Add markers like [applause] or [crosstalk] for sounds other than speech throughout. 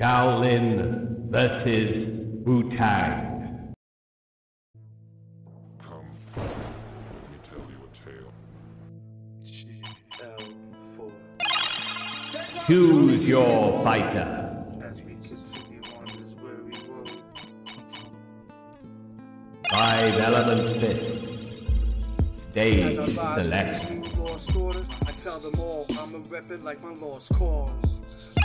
Shaolin versus Wu-Tang. Come, Choose your fighter. As we continue on this weary road. Five elements fit. Day As I rise selection. these new lost orders, I tell them all I'ma like my lost cause.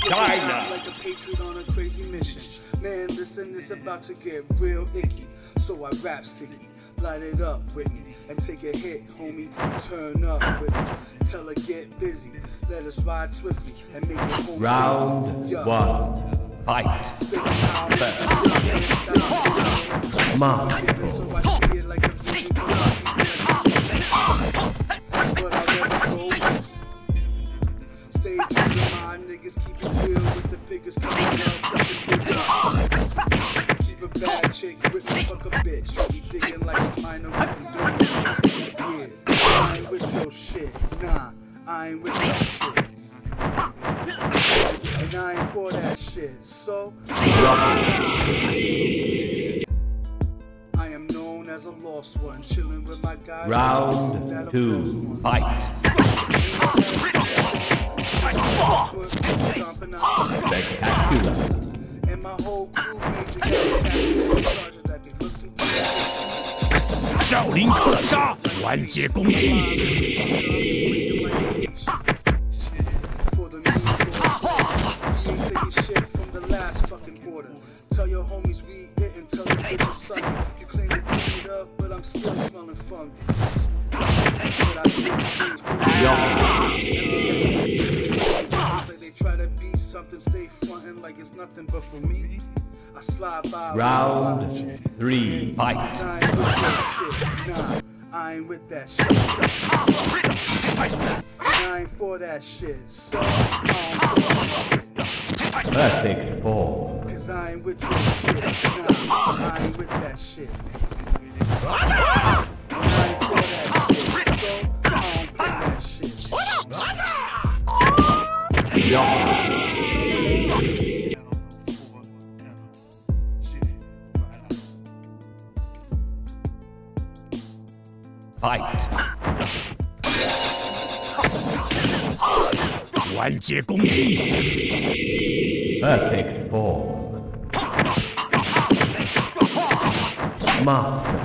China. Like a patriot on a crazy mission. Man, listen, it's about to get real icky. So I rap sticky. Light it up with me and take a hit, homie. Turn up with. Tell her get busy. Let us ride swiftly and make it home. Round. Yo. one. Fight. Spit it out. Sit down, sit down. Come on. So I see it like a vision, but I but I never go west. Stay true niggas, keep it real with the figures coming up, ducking big ups. Keep a bad chick with me, fuck a bitch. We digging like a minor shit. Nah, I ain't with that shit. And I ain't for that shit. So, I am known as a lost one, chilling with my guys. Round two. Fight. Stomping out the Spectacular. and my whole crew major 少林克杀，完结攻击。哈！要。Round three. Fight. I ain't with that shit. I ain't for that shit. So I don't. Perfect form. Cause I ain't with your shit. Nah, I ain't with that shit. Shit. Fight. 完结攻击。Perfect form. Master.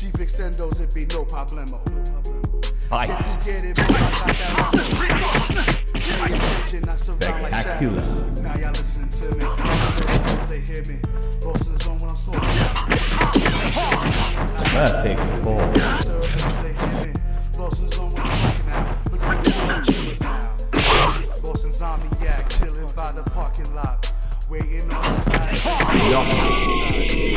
Chief extendos, it be no problemo. Fight. It, boy, I got that Pay attention, I surround like Spectacular. shadows. Now y'all listen to me. They hear me. Lost in the zone when I'm smoking. Perfect form.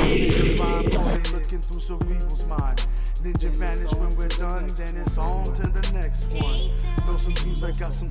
Stir as they hear me. Lost in the zone when I'm smoking out. Look at me, I'm chilling now. Lost in Zombiac, chilling by the parking lot. Waiting on the side. Niggas mind blowing, looking through cerebral's mind. Ninja vanish when we're done, then it's on to the next one. Know some things I got some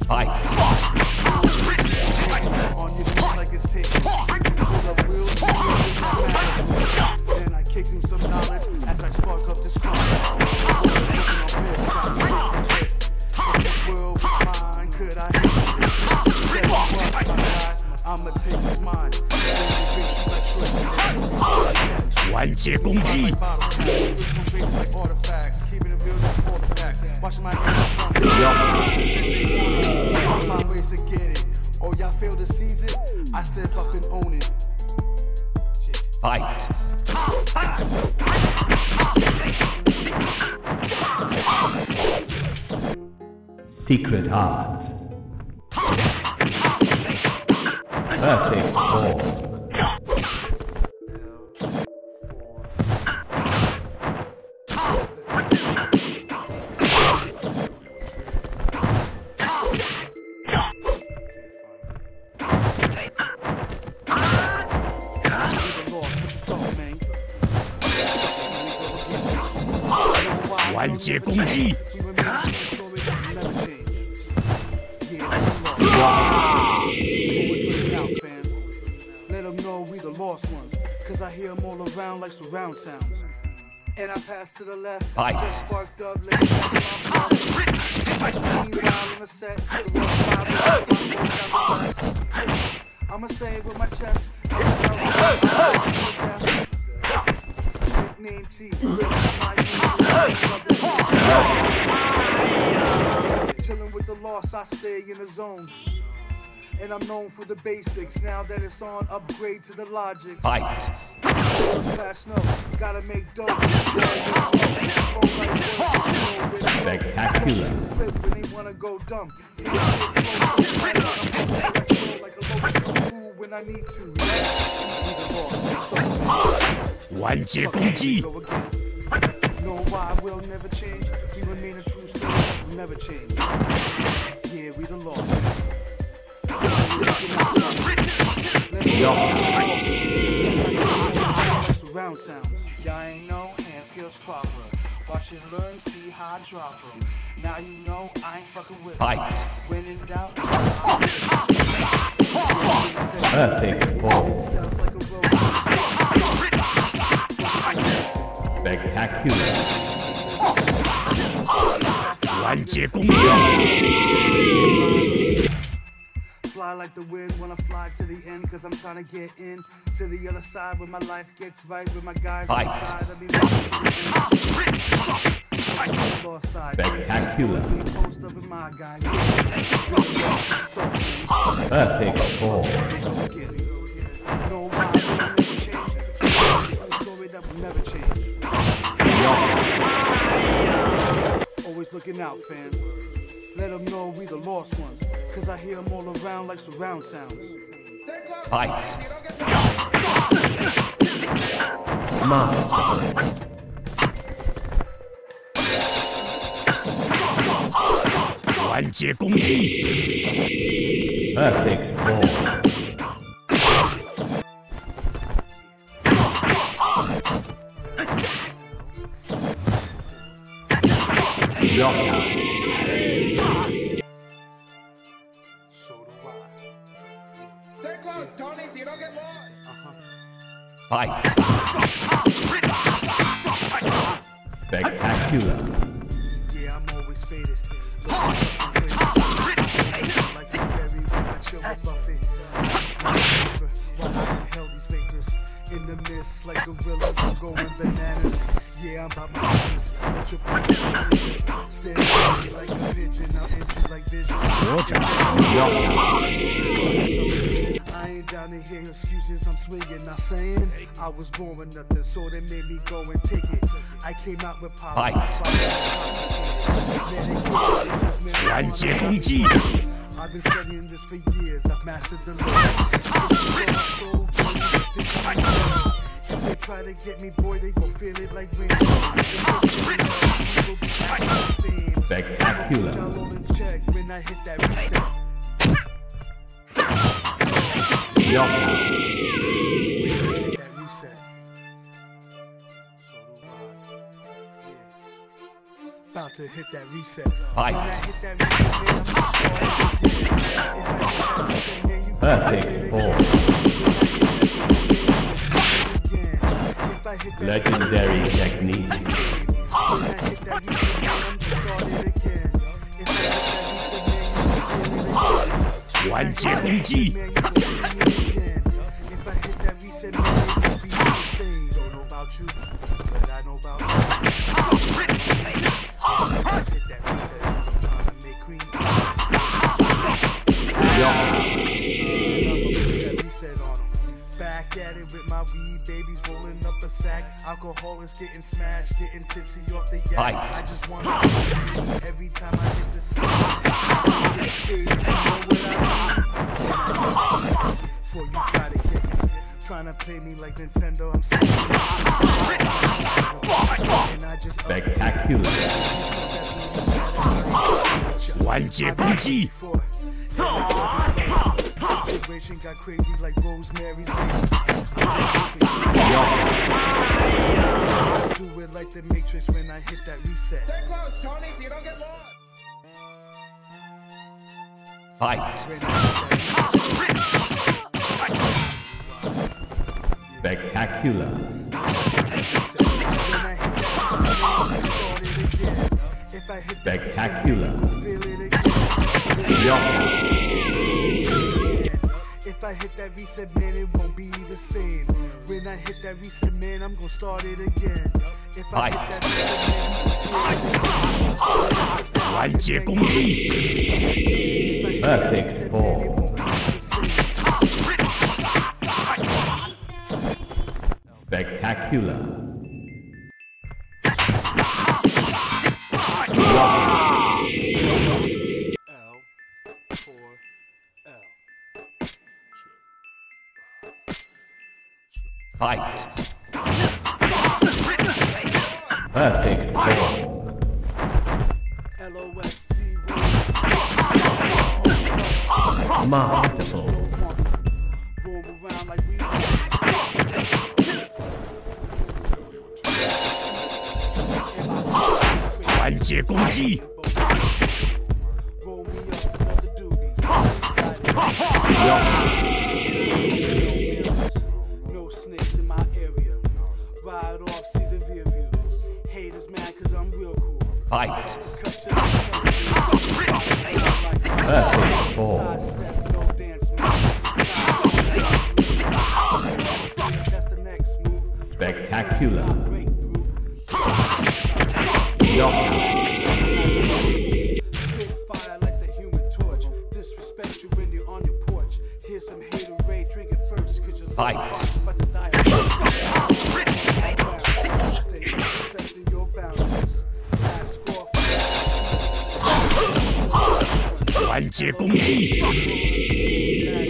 Secret Heart. Perfect Ball. Like surround sounds. And I pass to the left. Fight. Just sparked up, let me catch my blood. Be wild on the set. The lost five, my soul got the best. I'ma say it with my chest. Nickname T. Chilling with the loss, I stay in the zone and I'm known for the basics. Now that it's on, upgrade to the logic. Fight. Fast no, gotta make dope. They wanna go dumb. One No, I will never change. We remain a true story, never change. Yeah, we the lost. Surround sounds. Y'all ain't know hand skills proper. Watch and learn, see how I drop 'em. Now you know I ain't fucking with 'em. Fight. When in doubt, Perfect Ball. Stuff like a road. Spectacular. 完结攻击， Fly like the wind when I fly to the end, cause I'm trying to get in to the other side where my life gets right, with my guys Fight. on the side. I mean, lost side. Spectacular. When you post up in my guys. Perfect Ball. No, why will never change. True story that will never. Always looking out, fam. Let them know we the lost ones. Cause I hear them all around like surround sounds. Fight. My. Perfect ball. Yeah. Fight. Spectacular. Yeah, I'm always faded. Like the berry when I chill with Buffy. While I inhale these vapors. In the mist, like gorillas, I'm going bananas. Yeah, I'm about my business. But your business Standing at me like a pigeon, I'll hit you like vision down in here, excuses I'm swinging, not saying I was born with nothing, so they made me go and take it. I came out with power. I I've been studying this for years, I've mastered the language. They try to get me, boy, they gon' feel it like rain. Spectacular. So do I. Yeah. About to hit that reset. Fight. When I hit that reset, man, I'm gonna start again. If I hit that reset, Perfect ball. If I hit that Legendary technique. When I hit that about you I know about Back at it with my weed babies rolling up a sack. Alcoholics getting smashed, getting tipsy off the yak. I just want to [laughs] every time I hit the sack. For you to get Trying to play me like Nintendo. I'm spectacular. One chip, Situation got crazy like Rosemary's. Do it like the Matrix when I hit that reset. Stay close, Tony, so you don't get lost. Fight. Fight Spectacular. that reset. When I hit that reset, I start it again. If I hit that Spectacular. reset, feel it again. Knockout. If I hit that reset, man, it won't be the same. When I hit that reset, man, I'm gonna start it again. If I hit that reset, man, 完结攻击， Perfect ball. L. Fight. Perfect Masterful. I'm real cool. Fight.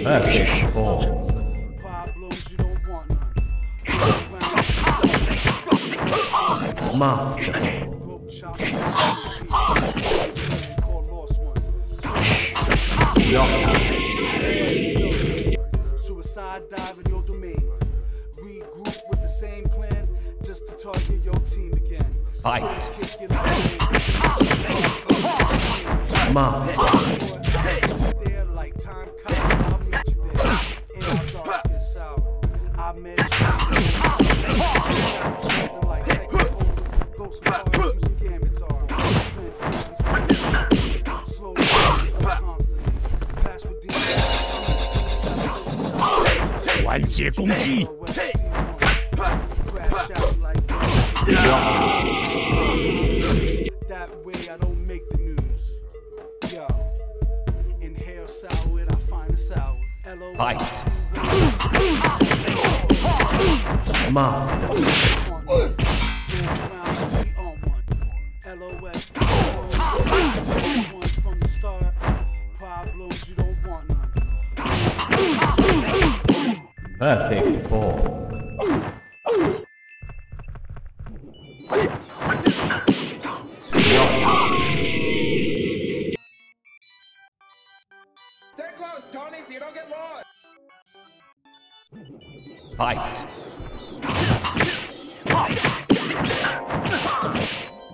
Masterful. Broke chop. Call lost ones. Knockout. Suicide dive in your domain. Regroup with the same plan just to target your team again. Fight. Kick that way I don't make the news. Yo, inhale sour and I find a sour. Fight. Masterful. One. Perfect ball. Stay close, Tony, so you don't get lost. Fight.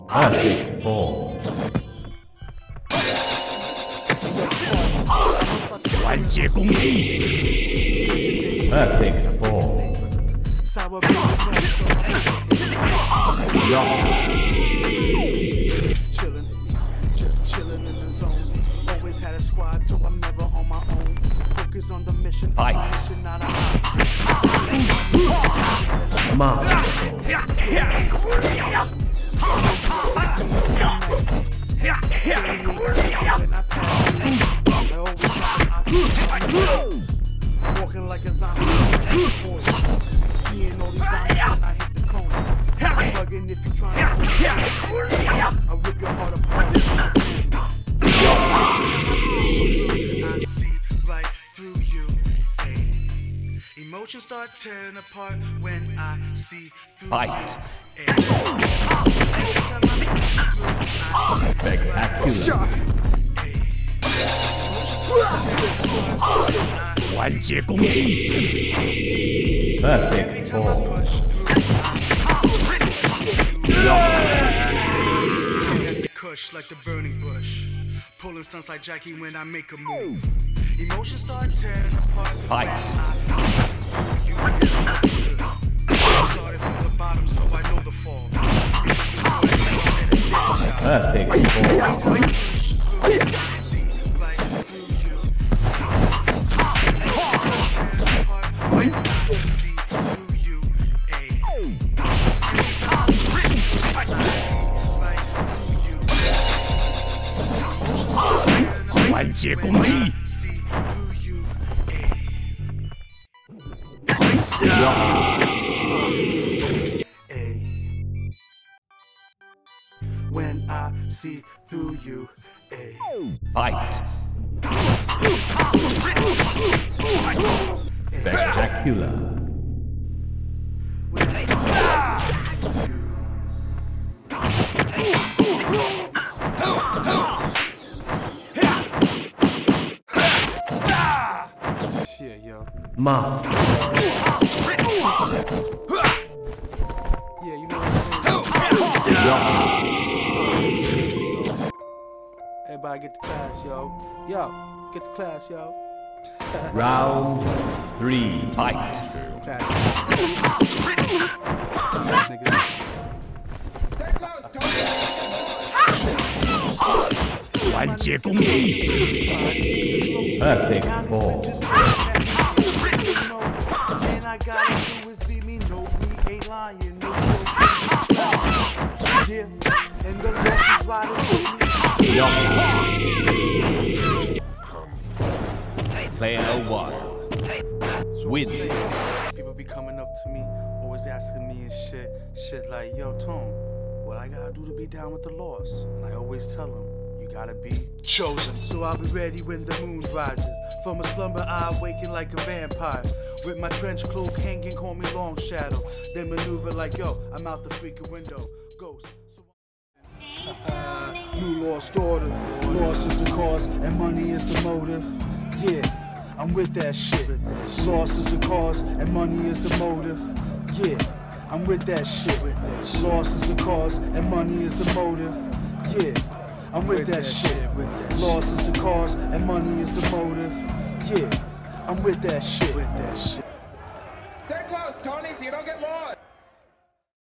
Perfect ball. 完结攻击，Perfect ball. Sour beer, Knockout. chillin', just chillin' in the zone. Always had a squad, so I'm never on my own. Focus on the mission, Fight. mission, like a zombie, seeing all these zombies when I hit the corner. bugging if you trying to. I rip your heart apart. I see right through you. Ay. Emotions start tearing apart when I see through Fight. you. Time 完结攻击， Perfect ball. Kush like the burning bush. Pulling stunts like Jackie when I make a move. Emotions start tearing apart. Fight. Started from the bottom, so I know the fall. Perfect ball. ，When I see through you, ay. Fight. Shit, yo. Ma. Yeah, you know what I'm saying? Everybody get the class, yo. Yo, get the class, yo. [laughs] Round three. Fight. Class. Niggas. Stay close, Tony. 完结攻击， Perfect ball. And I gotta do is be me, no, we ain't lying, no Yeah, and the Lord is riding with me. Player one. So Win. I'm saying, People be coming up to me, always asking me and shit, shit like, yo, Tone, what I gotta do to be down with the loss? And I always tell them, you gotta be chosen. So I'll be ready when the moon rises. From a slumber, I awaken like a vampire. With my trench cloak hanging, call me Long Shadow. Then maneuver like, yo, I'm out the freaking window. Ghost. So uh, new lost order. Loss is the cause and money is the motive. Yeah, I'm with that shit. Loss is the cause and money is the motive. Yeah, I'm with that shit. Loss is the cause and money is the motive. Yeah, I'm with that shit. Loss is the cause and money is the motive. Yeah, I'm with that shit. With that shit.